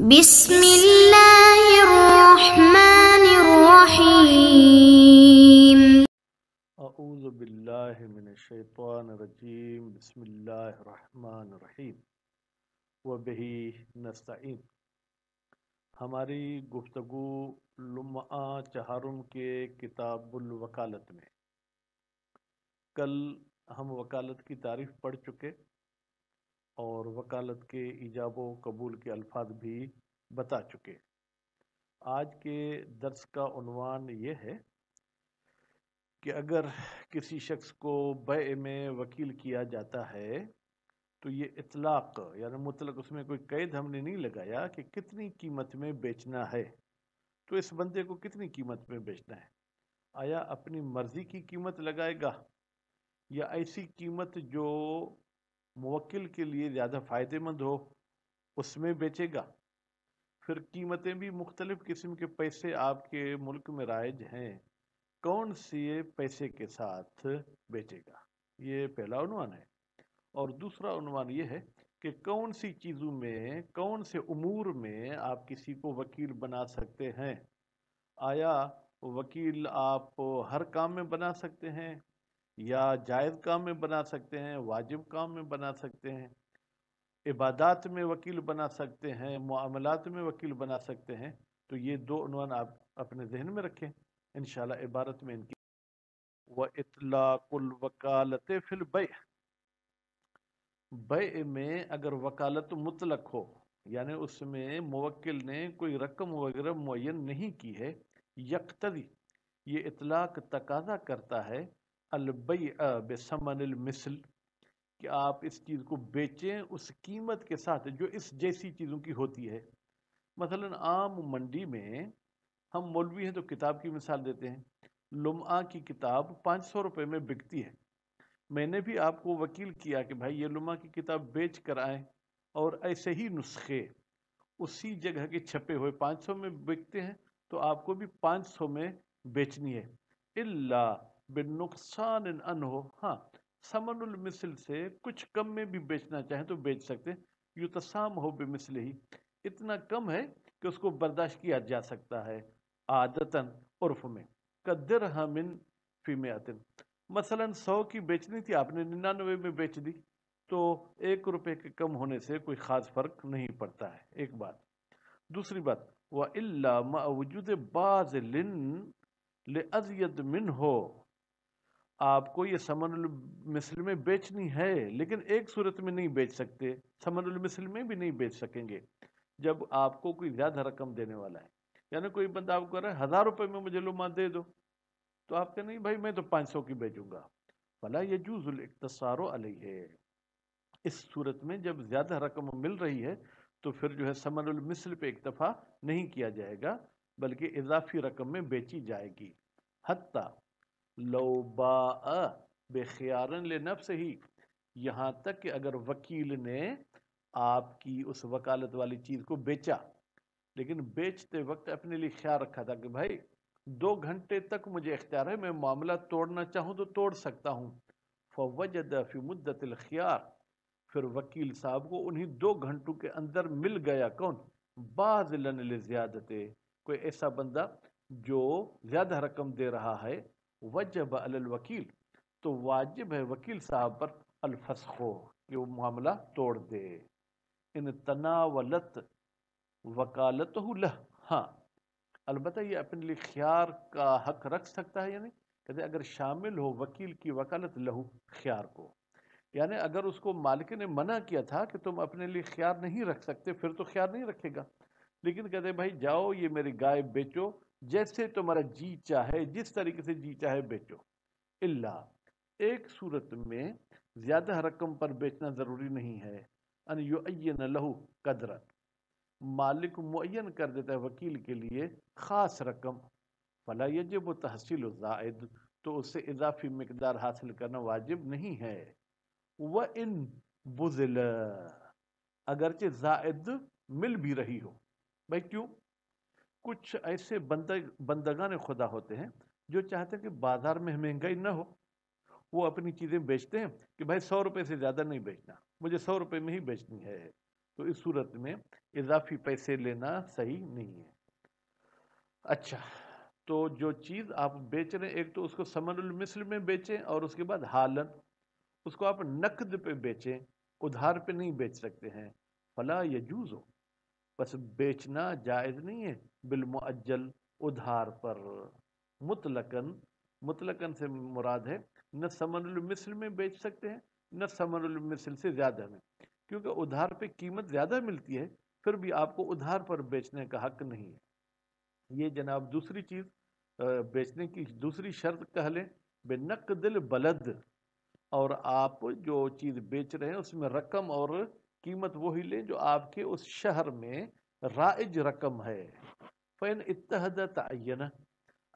बिस्मिल्लाहिर्रहमानिर्रहीम। हमारी गुफ्तगु लम्हा चहारुम के किताबुल वकालत में। कल हम वकालत की तारीफ़ पढ़ चुके। और वकालत के ईजाब कबूल के अल्फाज भी बता चुके। आज के दर्स का उन्वान ये है कि अगर किसी शख्स को बय में वकील किया जाता है तो ये इतलाक, यानी मुतलक उसमें कोई कैद हमने नहीं लगाया कि कितनी कीमत में बेचना है। तो इस बंदे को कितनी कीमत में बेचना है? आया अपनी मर्ज़ी की कीमत लगाएगा या ऐसी कीमत जो मुवक्किल के लिए ज़्यादा फ़ायदेमंद हो, उसमें बेचेगा। फिर कीमतें भी मुख्तलिफ़ किस्म के पैसे आपके मुल्क में राइज हैं। कौन से पैसे के साथ बेचेगा? ये पहला उन्वान है। और दूसरा उन्वान ये है कि कौन सी चीज़ों में, कौन से उमूर में आप किसी को वकील बना सकते हैं? आया, वकील आप हर काम में बना सकते हैं। या जायज़ काम में बना सकते हैं, वाजिब काम में बना सकते हैं, इबादत में वकील बना सकते हैं मामलात में वकील बना सकते हैं तो ये दो उन्वान आप अपने जहन में रखें इन इबारत में इनकी। व इतलाकुल वकालत फिल बय बय में अगर वकालत मुतलक हो, यानी उसमें मुवक्किल ने कोई रकम वगैरह मुन नहीं की है, यकतदी, ये इतलाक तकाजा करता है अलबई बेसमन मिसल, कि आप इस चीज़ को बेचें उस कीमत के साथ जो इस जैसी चीज़ों की होती है। मसलन आम मंडी में हम मौलवी हैं तो किताब की मिसाल देते हैं। लुमा की किताब पाँच सौ रुपये में बिकती है। मैंने भी आपको वकील किया कि भाई ये लुमा की किताब बेच कर आए और ऐसे ही नुस्खे उसी जगह के छपे हुए पाँच सौ में बिकते हैं तो आपको भी पाँच सौ में बेचनी है। इल्ला बेनुकसान अन हो। हाँ समनुल मिसल से कुछ कम में भी बेचना चाहें तो बेच सकते यू तसाम हो बेमिसल ही। इतना कम है कि उसको बर्दाश्त किया जा सकता है आदतन उर्फ़ में। कदर हमिन फीमियातिन मसलन सौ की बेचनी थी, आपने निन्यानवे में बेच दी तो एक रुपए के कम होने से कोई ख़ास फ़र्क नहीं पड़ता है। एक बात। दूसरी बात, व वजूद बाज लिन ले अजियत मिन हो। आपको ये समन मिसल में बेचनी है, लेकिन एक सूरत में नहीं बेच सकते समन मिसल में भी नहीं बेच सकेंगे, जब आपको कोई ज़्यादा रकम देने वाला है। यानी कोई बंदा आपको कह रहा है, हज़ार रुपये में मुझे लुमा दे दो। तो आप कहें, नहीं भाई, मैं तो पाँच सौ की बेचूँगा। भला ये जूजुल इकतसारो अलई है इस सूरत में जब ज़्यादा रकम मिल रही है तो फिर जो है समन मिसल पे इक्तफा नहीं किया जाएगा, बल्कि इजाफी रकम में बेची जाएगी। हत्ता लोबा बेख्यारन ले नफ्स ही। यहाँ तक कि अगर वकील ने आपकी उस वकालत वाली चीज़ को बेचा, लेकिन बेचते वक्त अपने लिए ख्याल रखा था कि भाई, दो घंटे तक मुझे इख्तियार है, मैं मामला तोड़ना चाहूँ तो तोड़ सकता हूँ। फवजद फ़ी मुद्दत ख्यार। फिर वकील साहब को उन्हीं दो घंटों के अंदर मिल गया कौन? बाजलन ज़्यादत। कोई ऐसा बंदा जो ज़्यादा रकम दे रहा है वजब अल वकील तो वाजिब है वकील साहब पर अलफसखो कि वो मामला तोड़ दे। इन तनावलत वकालत लह। हाँ अलबत् ये अपने लिए ख्यार का हक रख सकता है, यानी कहते अगर शामिल हो वकील की वकालत लहू ख्यार को। यानी अगर उसको मालिक ने मना किया था कि तुम अपने लिए ख्यार नहीं रख सकते, फिर तो ख्यार नहीं रखेगा। लेकिन कहते भाई जाओ, ये मेरी गाय बेचो जैसे तुम्हारा जी चाहे, जिस तरीके से जी चाहे, बेचो। इल्ला, एक सूरत में ज़्यादा रकम पर बेचना ज़रूरी नहीं है। अन युन लहू कदरत मालिक मुन कर देता है वकील के लिए ख़ास रकम। फला यजब तहसील जायद तो उससे इजाफी मकदार हासिल करना वाजिब नहीं है। व इन बुजल, अगरचे जायद मिल भी रही हो। भाई क्यों? कुछ ऐसे बंद बंदगान खुदा होते हैं जो चाहते हैं कि बाज़ार में महँगाई ना हो। वो अपनी चीज़ें बेचते हैं कि भाई सौ रुपये से ज़्यादा नहीं बेचना, मुझे सौ रुपये में ही बेचनी है। तो इस सूरत में इजाफी पैसे लेना सही नहीं है। अच्छा तो जो चीज़ आप बेच रहे हैं, एक तो उसको समनुल मिस्र में बेचें और उसके बाद हालन, उसको आप नकद पे बेचें, उधार पे नहीं बेच सकते हैं। फला यजूज हो बस बेचना जायज़ नहीं है। बिलमुअज्जल उधार पर। मुतलकन मुतलकन से मुराद है, न समनुल मिस्र में बेच सकते हैं, न समनुल मिस्र से ज़्यादा में। क्योंकि उधार पे कीमत ज़्यादा मिलती है, फिर भी आपको उधार पर बेचने का हक नहीं है। ये जनाब दूसरी चीज़ बेचने की दूसरी शर्त कह लें बेनकदिल बलद। और आप जो चीज़ बेच रहे हैं, उसमें रकम और कीमत वही लें जो आपके उस शहर में राइज रकम है। फ़ैन इतहद तयन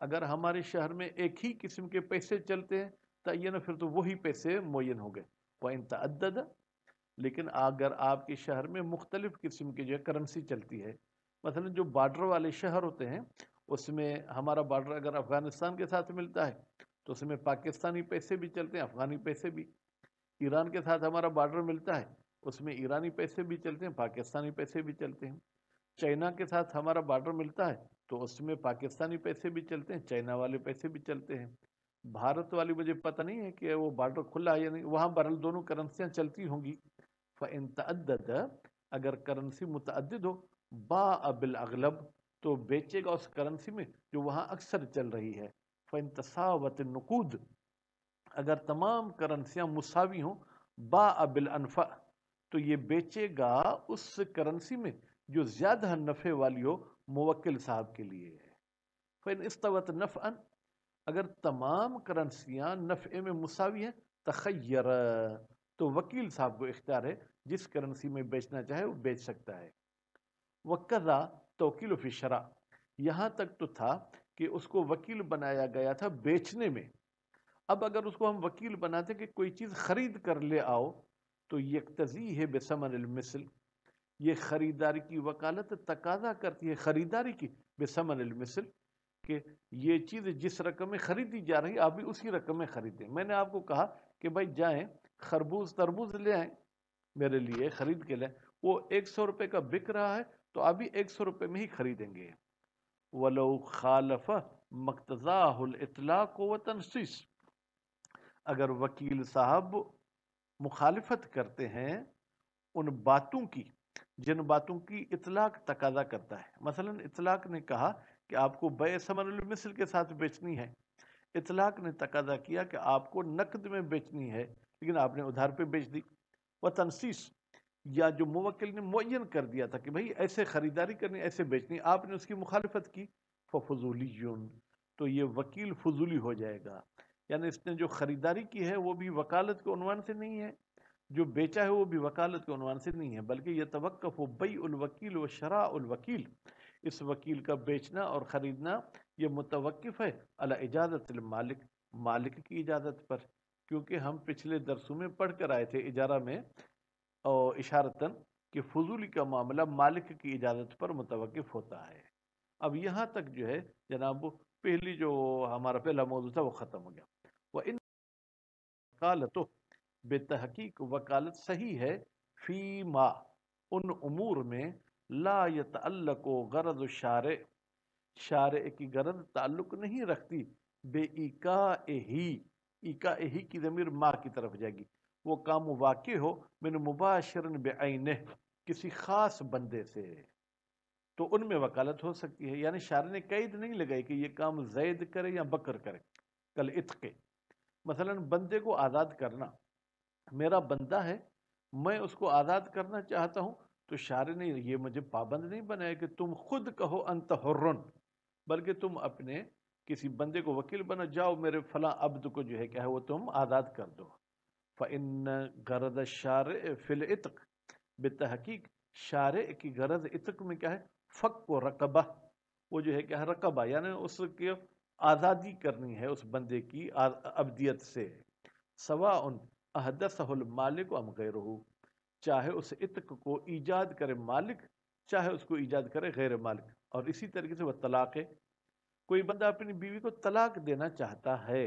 अगर हमारे शहर में एक ही किस्म के पैसे चलते हैं तयन फिर तो वही पैसे मुन हो गए। फ़ैन तद्द लेकिन अगर आपके शहर में मुख्तलिफ़ किस्म की जो है करेंसी चलती है मतलब जो बॉर्डर वाले शहर होते हैं, उसमें हमारा बॉर्डर अगर अफ़गानिस्तान के साथ मिलता है तो उसमें पाकिस्तानी पैसे भी चलते हैं, अफ़गानी पैसे भी। ईरान के साथ हमारा बॉर्डर मिलता है उसमें ईरानी पैसे भी चलते हैं, पाकिस्तानी पैसे भी चलते हैं। चाइना के साथ हमारा बॉर्डर मिलता है तो उसमें पाकिस्तानी पैसे भी चलते हैं, चाइना वाले पैसे भी चलते हैं। भारत वाली मुझे पता नहीं है कि वो बॉर्डर खुला है या नहीं, वहाँ बहरल दोनों करेंसियाँ चलती होंगी। फ़िन तद्द अगर करेंसी मुतद हो बा अबिल अगलब तो बेचेगा उस करेंसी में जो वहाँ अक्सर चल रही है। फ़िन तसावत नकूद अगर तमाम करेंसियाँ मुसावी हों बा अबिल अनफ़ा तो ये बेचेगा उस करेंसी में जो ज़्यादा नफ़े वाली हो मुवक्किल साहब के लिए फ़िन इस्तवत नफ़अन, अगर तमाम करेंसियाँ नफ़े में मुसावी हैं, तखैर तो वकील साहब को इख्तियार है, जिस करेंसी में बेचना चाहे वो बेच सकता है। वक्जा तोकिल फ़िशरा यहाँ तक तो था कि उसको वकील बनाया गया था बेचने में। अब अगर उसको हम वकील बनाते कि कोई चीज़ ख़रीद कर ले आओ तो यकतज़ी है बेसमन मिसल। ये ख़रीदारी की वकालत तकाजा करती है, ख़रीदारी की बेसमन मिसल कि ये चीज़ जिस रकम में ख़रीदी जा रही आप भी उसी रकम में ख़रीदें। मैंने आपको कहा कि भाई जाएँ, खरबूज, तरबूज ले आए, मेरे लिए ख़रीद के लिए वो एक सौ रुपये का बिक रहा है तो अभी एक सौ रुपये में ही खरीदेंगे। वलो खालफ मकतज़ाहुल इतलाक व तनसीस अगर वकील साहब मुखालफत करते हैं उन बातों की, जिन बातों की इतलाक तकाजा करता है। मसलन, इतलाक ने कहा कि आपको बे समन के साथ बेचनी है। इतलाक ने तकाजा किया कि आपको नकद में बेचनी है, लेकिन आपने उधार पे बेच दी। वह तनसीस, या जो मुवक्किल ने मुन कर दिया था कि भाई ऐसे ख़रीदारी करनी, ऐसे बेचनी, आपने उसकी मुखालफत की। फजूली तो ये वकील फजूली हो जाएगा। यानी इसने जो ख़रीदारी की है, वो भी वकालत के उनवान से नहीं है। जो बेचा है, वो भी वकालत के उनवान से नहीं है, बल्कि यह तवक़ बई उलवकील व शरा उलवकील इस वकील का बेचना और ख़रीदना, ये मुतवक़ है, अला इजाज़त मालिक मालिक की इजाज़त पर। क्योंकि हम पिछले दरसों में पढ़ कर आए थे इजारा में और इशारतन कि फजूली का मामला मालिक की इजाज़त पर मुतवक़ होता है। अब यहाँ तक जो है, जनाब पहली जो हमारा पहला मौजू था वो ख़त्म हो गया। वह इन वकालत बेतहकीक वकालत सही है फ़ी मा उन उमूर में ला यतअल्लक गरज शार शार की गरज ताल्लुक नहीं रखती बेइका ही इका ही की ज़मीर माँ की तरफ़ जाएगी। वो काम वाक़ हो, मैंने मुबाशरन बेआन किसी ख़ास बंदे से। तो उनमें वकालत हो सकती है। यानी शार ने कैद नहीं लगाई कि ये काम जैद करे या बकर करे, कल इतके मसलन, बंदे को आज़ाद करना, मेरा बंदा है, मैं उसको आज़ाद करना चाहता हूँ तो शार ने ये मुझे पाबंद नहीं बनाया कि तुम खुद कहो, अंत हर्रन बल्कि तुम अपने किसी बंदे को वकील बना, जाओ मेरे फला अब्द को जो है, क्या है वो तुम आज़ाद कर दो। फ़िन गरद शार फिल इतक, बेतहकीक शार की गरज इतक में क्या है? फ़क व रकबा, वो जो है क्या है, रकबा, यानी उसकी आज़ादी करनी है उस बंदे की अबदियत से। सवा उन अहदसहुल मालिक अम गैर चाहे उस इतक को ईजाद करे मालिक, चाहे उसको ईजाद करे गैर मालिक। और इसी तरीके से वह तलाक है। कोई बंदा अपनी बीवी को तलाक देना चाहता है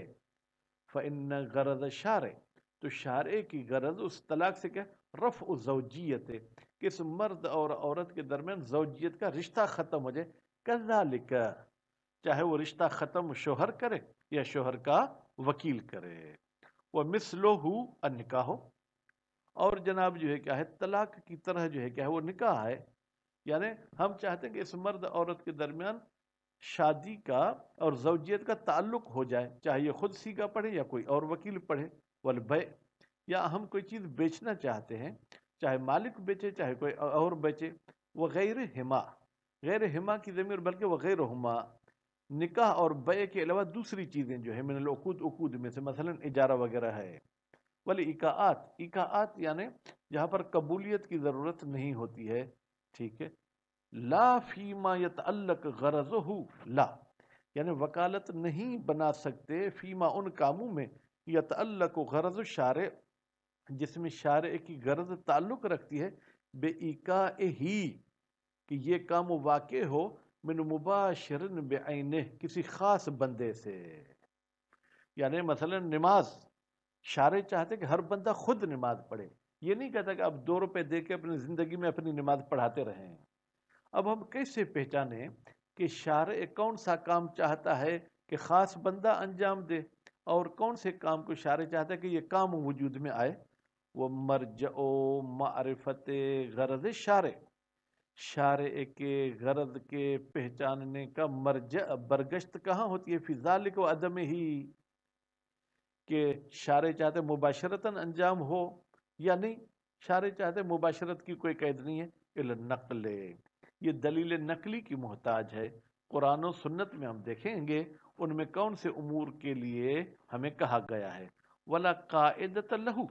फ़िन गरज शार तो शारे की गरज उस तलाक से क्या रफ जवजियत कि इस मर्द और औरत के दरमियान जवजियत का रिश्ता ख़त्म हो जाए। कजालिक, चाहे वो रिश्ता ख़त्म शोहर करे या शोहर का वकील करे। वह मिसलो निकाह हो। और जनाब जो है, क्या है, तलाक की तरह जो है, क्या है, वो निकाह है। यानी हम चाहते हैं कि इस मर्द औरत के दरमियान शादी का और जवजियत का ताल्लुक हो जाए, चाहे ये खुद सीखा पढ़े या कोई और वकील पढ़े। वल बे या हम कोई चीज़ बेचना चाहते हैं, चाहे मालिक बेचे, चाहे कोई और बेचे वह गैर हिमा गैर हिमा की ज़मीर बल्कि वह गैर हुमा निकाह और बे के अलावा दूसरी चीज़ें जो है मैंने उकूद उकूद में से मसलन इजारा वगैरह है। वाली इकाआत इकाआत यानि जहाँ पर कबूलियत की ज़रूरत नहीं होती है, ठीक है? ला फीमा यतअल्लक गरजहु, ला, यानि वकालत नहीं बना सकते फीमा उन कामों में, यतअल्लक गरज शार जिसमें शार की गरज ताल्लुक रखती है बेइका ही, कि ये काम वाक़ हो, मिन मुबाशरन बेआने किसी ख़ास बंदे से। यानी मसलन नमाज़, शारे चाहते कि हर बंदा खुद नमाज़ पढ़े। ये नहीं कहता कि आप दो रुपए दे के अपनी ज़िंदगी में अपनी नमाज़ पढ़ाते रहें। अब हम कैसे पहचाने कि शारे कौन सा काम चाहता है कि ख़ास बंदा अंजाम दे, और कौन से काम को शारे चाहता है कि ये काम वजूद में आए? वो मर्ज मारफत गरज शार। शार के गरज के पहचानने का मर्ज बरगश्त कहाँ होती है? फिजाल को अदम ही। के शार चाहते मुबाशरतन अंजाम हो या नहीं? शार चाहते मुबाशरत की कोई कैद नहीं है। इल नकल। ये दलील नकली की मोहताज है। कुरान और सुन्नत में हम देखेंगे, उनमें कौन से उमूर के लिए हमें कहा गया है? वला कायदत लहू।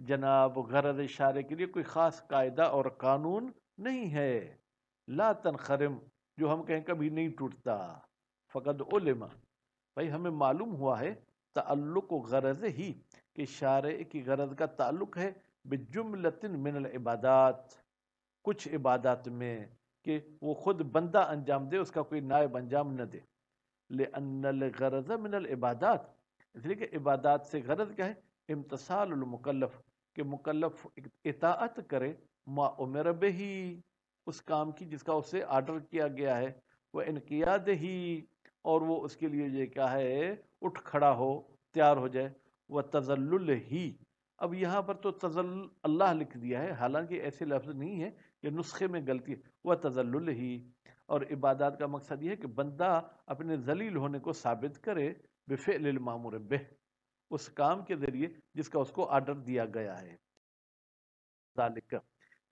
जनाब गरज इशारे के लिए कोई ख़ास कायदा और कानून नहीं है। ला तनखरम, जो हम कहें कभी नहीं टूटता। फ़कत उलमा भाई, हमें मालूम हुआ है, ताल्लुक गरज ही कि शारे की गरज का ताल्लुक है, बेजुमलतिन मिनल इबादात। कुछ इबादत में कि वो खुद बंदा अंजाम दे, उसका कोई नायब अंजाम न दे। ले अनल गरज मिनल इबादात। इसलिए कि इबादत से गरज क्या है? इम्तसाल मुकल्लफ। कि मुकलफ इताअत करे, मा उमर ही उस काम की जिसका उससे आर्डर किया गया है, वह इनकियाद ही और वो उसके लिए ये क्या है, उठ खड़ा हो, तैयार हो जाए, वह तजल्लुल ही। अब यहाँ पर तो तजल अल्लाह लिख दिया है, हालाँकि ऐसे लफ्ज़ नहीं है ये नुस्खे में गलती है, वह तजल्लुल ही। और इबादत का मकसद ये है कि बंदा अपने जलील होने को साबित करे बेफ़ेल मामूर बेह उस काम के ज़रिए जिसका उसको आर्डर दिया गया है।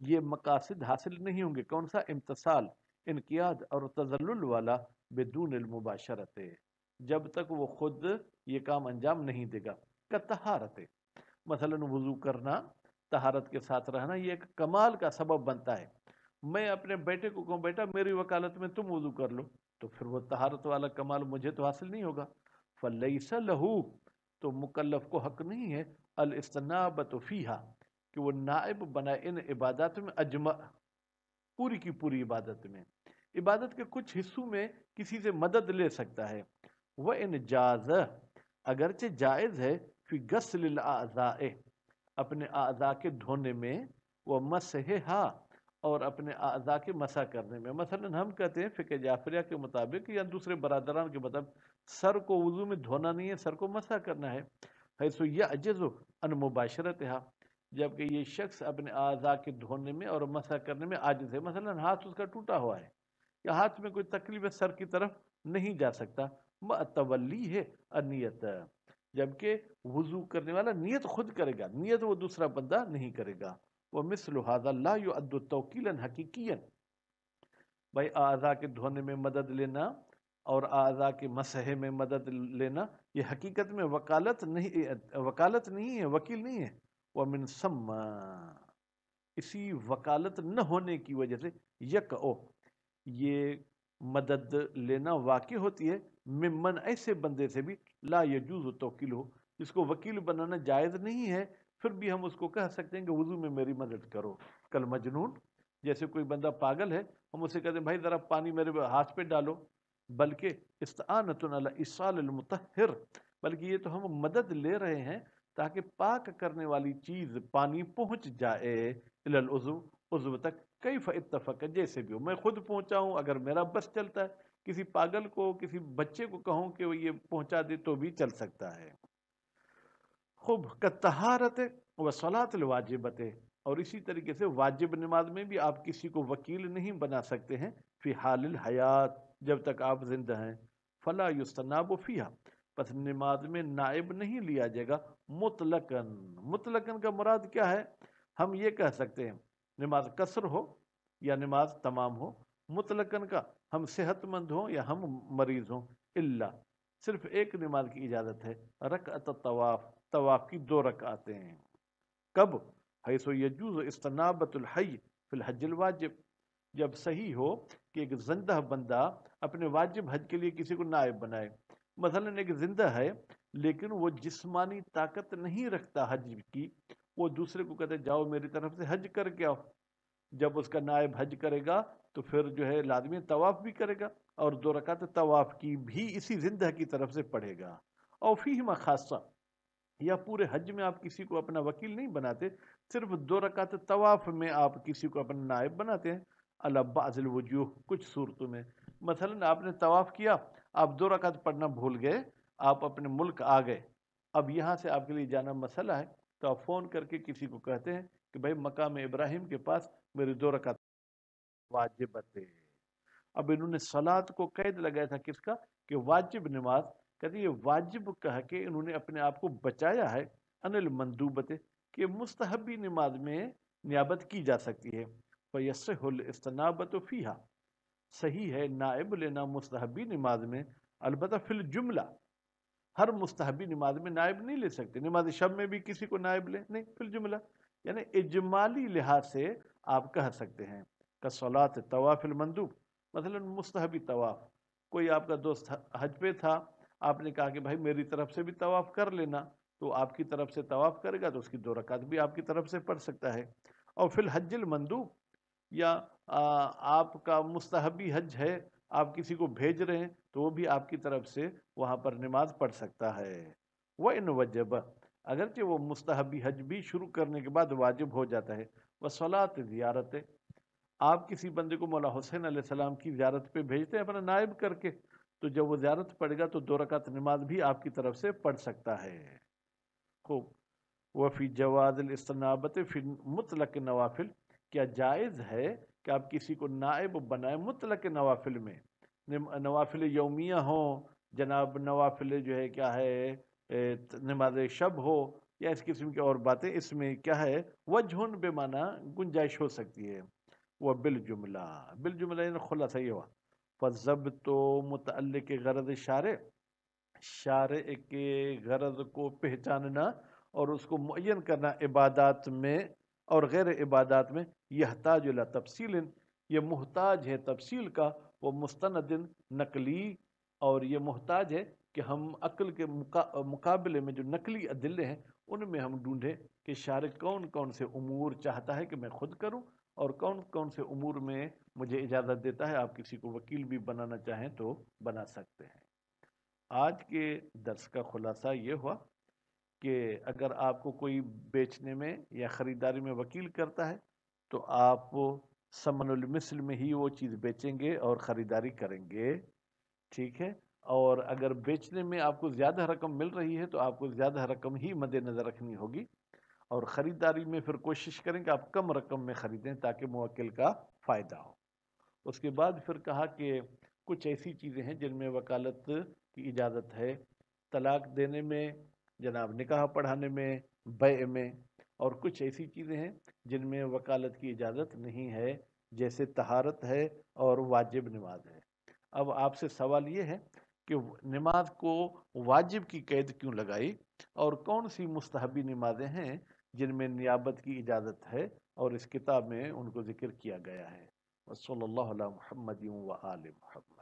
ये मकासद हासिल नहीं होंगे। कौन सा? इम्तसाल, इनकियाद और तजल्लुल वाला बेदून मुबाशरत। जब तक वो खुद ये काम अंजाम नहीं देगा, का तहारत मसलन वज़ू करना, तहारत के साथ रहना, ये एक कमाल का सबब बनता है। मैं अपने बेटे को कहूँ, बेटा, मेरी वकालत में तुम वज़ू कर लो। तो फिर वो तहारत वाला कमाल मुझे तो हासिल नहीं होगा। फलईसा लहू तो मुकल्लफ को हक नहीं है अल इस्तनाबत फ़ीहा, कि वो नायब बनाए इन इबादत में, अजमा, पूरी की पूरी इबादत में। इबादत के कुछ हिस्सों में किसी से मदद ले सकता है। वह इन जाज, अगरचे जायज़ है फिर गसल अपने आज़ा के धोने में वह हा और अपने आज़ा के मसा करने में। मसलन हम कहते हैं फ़िक जाफरिया के मुताबिक या दूसरे बरदरान के मतलब सर को वज़ू में धोना नहीं है, सर को मसा करना है। है, सो यह अजज़ अन मुबाशरत है। जबकि ये शख्स अपने आज़ा के धोने में और मसा करने में आजिज़ है। मसलन हाथ उसका टूटा हुआ है। या हाथ में कोई तकलीफ़ है, सर की तरफ़ नहीं जा सकता। मतवली है अनियत। जबकि वज़ू करने वाला नियत खुद करेगा। नियत वो दूसरा बंदा नहीं करेगा। वह मिसलहादुतौकीलन हकीकियन। भाई आज़ा के धोने में मदद लेना और आज़ा के मसहे में मदद लेना, ये हकीकत में वकालत नहीं वकालत नहीं है, वकील नहीं है। वह मिन इसी वकालत न होने की वजह से यक ओ, ये मदद लेना वाकई होती है। मिमन ऐसे बंदे से भी, ला यजूज तोकिल हो जिसको वकील बनाना जायज़ नहीं है, फिर भी हम उसको कह सकते हैं कि वज़ू में मेरी मदद करो। कल मजनून, जैसे कोई बंदा पागल है, हम उसे कहते हैं, भाई ज़रा पानी मेरे हाथ पे डालो। बल्कि इस्तानतुन बल्कि ये तो हम मदद ले रहे हैं ताकि पाक करने वाली चीज़ पानी पहुँच जाए इलल उज़्व तक कई इत्तफक, जैसे भी हो। मैं खुद पहुँचा हूँ, अगर मेरा बस चलता है, किसी पागल को, किसी बच्चे को कहूँ कि वो ये पहुँचा दे तो भी चल सकता है। खूब कतहारत व सलात वाजिबत, और इसी तरीके से वाजिब नमाज़ में भी आप किसी को वकील नहीं बना सकते हैं फ़ी हाल हयात। जब तक आप ज़िंदा हैं, फला युस्तनाब फिया बस नमाज़ में नाइब नहीं लिया जाएगा मुतलकन। मुतलकन का मुराद क्या है? हम ये कह सकते हैं, नमाज़ कसर हो या नमाज़ तमाम हो, मुतलकन का हम सेहतमंद हों या हम मरीज़ हों, इल्ला। सिर्फ़ एक नमाज़ की इजाज़त है, रकअत तवाफ तवाफ की दो रक आते हैं कब? है सो यजूज इस्तनाबतुल हय फिल हज्जुल वाजिब। जब सही हो कि एक ज़िंदा बंदा अपने वाजिब हज के लिए किसी को नायब बनाए। मसलन एक ज़िंदा है, लेकिन वो जिस्मानी ताकत नहीं रखता हज की। वो दूसरे को कहते, जाओ मेरी तरफ़ से हज करके आओ। जब उसका नायब हज करेगा तो फिर जो है लाजमी तवाफ भी करेगा और दो रकात तवाफ की भी इसी ज़िंदा की तरफ़ से पढ़ेगा। और फीमा खासा, या पूरे हज में आप किसी को अपना वकील नहीं बनाते, सिर्फ़ दो रकात तवाफ में आप किसी को अपना नायब बनाते हैं। अलाबाजिल वजूह कुछ सूरतों में। मसलन, आपने तवाफ किया, आप दो रकात पढ़ना भूल गए, आप अपने मुल्क आ गए। अब यहाँ से आपके लिए जाना मसला है तो आप फ़ोन करके किसी को कहते हैं कि, भाई, मकाम इब्राहिम के पास मेरी दो रकात वाजिब अब इन्होंने सलाद को कैद लगाया था किसका? कि वाजिब नमाज़। कहते ये वाजिब कह के इन्होंने अपने आप को बचाया है, अनिल मंदूबत, कि मुस्तहबी नमाज़ में नियाबत की जा सकती है। फयसहुल इस्तनाबत फ़ीहा। सही है नायब लेना मुस्तहबी नमाज़ में अलबत् फिल जुमला। हर मुस्तहबी नमाज़ में नायब नहीं ले सकते। नमाज़ शब में भी किसी को नायब ले, नहीं, फिल जुमला। यानी इजमाली लिहाज से आप कह सकते हैं कसलात तवाफ़िल मंदूब। मसलन मुस्तहबी तवाफ़। कोई आपका दोस्त हज पे था, आपने कहा कि भाई मेरी तरफ़ से भी तवाफ़ कर लेना तो आपकी तरफ़ से तवाफ़ करेगा तो उसकी दो रकात भी आपकी तरफ़ से पढ़ सकता है। और फिल हज्जिल मंदूब या आ, आपका मुस्तहबी हज है आप किसी को भेज रहे हैं तो वो भी आपकी तरफ़ से वहाँ पर नमाज़ पढ़ सकता है। वह इन वजब अगरचे वो मुस्तहबी हज भी शुरू करने के बाद वाजिब हो जाता है। वह सलात ज़ियारत आप किसी बंदे को मौला हुसैन सलाम की ज़्यारत पे भेजते हैं अपना नायब करके तो जब वो ज़्यारत पड़ेगा तो दो रकात नमाज़ भी आपकी तरफ़ से पढ़ सकता है। खूब। वफ़ी जवाज़ इस्तनाबत फिर मुतलक नवाफिल क्या जायज़ है कि आप किसी को नायब बनाए? मुतलक नवाफिल में। नवाफिल यौमिया हो, जनाब नवाफिल जो है, क्या है नमाज़ शब हो, या इस किस्म की और बातें, इसमें क्या है, वजहन बेमाना गुंजाइश हो सकती है। वह बिल जुमला बिल जुमला खुला सही हुआ। फजब तो मुतल के गरज शार। शार के गरज को पहचानना और उसको मुन करना इबादत में और गैर इबादत में यह ताजुला तफसील ये मोहताज है तफसील का वो मुस्तनदिन नकली और ये मोहताज है कि हम अक्ल के मुका, मुकाबले में जो नकली अदिल्ले हैं उनमें हम ढूंढें कि शार कौन कौन से अमूर चाहता है कि मैं खुद करूँ और कौन कौन से अमूर में मुझे इजाज़त देता है आप किसी को वकील भी बनाना चाहें तो बना सकते हैं। आज के दर्स का खुलासा ये हुआ कि अगर आपको कोई बेचने में या ख़रीदारी में वकील करता है तो आप समनमिसल में ही वो चीज़ बेचेंगे और ख़रीदारी करेंगे। ठीक है? और अगर बेचने में आपको ज़्यादा रकम मिल रही है तो आपको ज़्यादा रकम ही मद्देनज़र रखनी होगी। और ख़रीदारी में फिर कोशिश करें कि आप कम रकम में ख़रीदें ताकि मुवक्किल का फ़ायदा हो। उसके बाद फिर कहा कि कुछ ऐसी चीज़ें हैं जिनमें वकालत की इजाज़त है। तलाक देने में जनाब, निकाह पढ़ाने में, बय में और कुछ ऐसी चीज़ें हैं जिनमें वकालत की इजाज़त नहीं है, जैसे तहारत है और वाजिब नमाज़ है। अब आपसे सवाल ये है कि नमाज़ को वाजिब की कैद क्यों लगाई और कौन सी मुस्तहबी नमाजें हैं जिनमें नियाबत की इजाज़त है और इस किताब में उनको ज़िक्र किया गया है? वसल्ला महमद व महमद